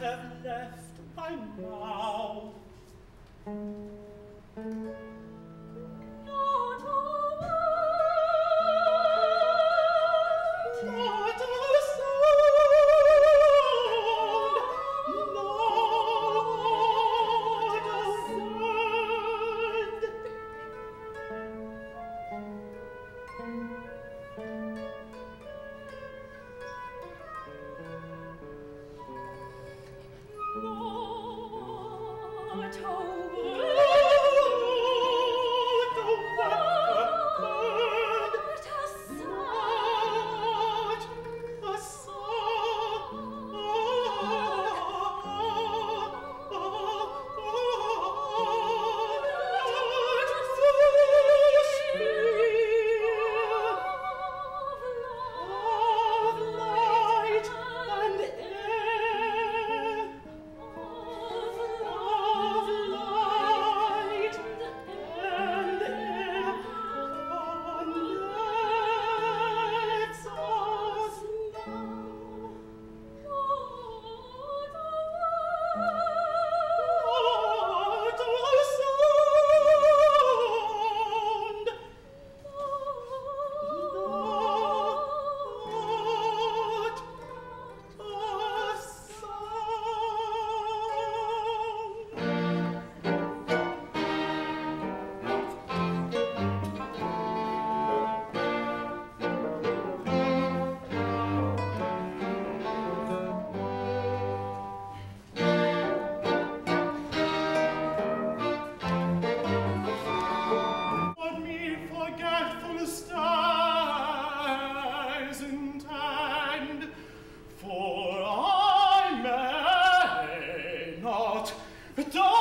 have left my mouth. told 그쵸?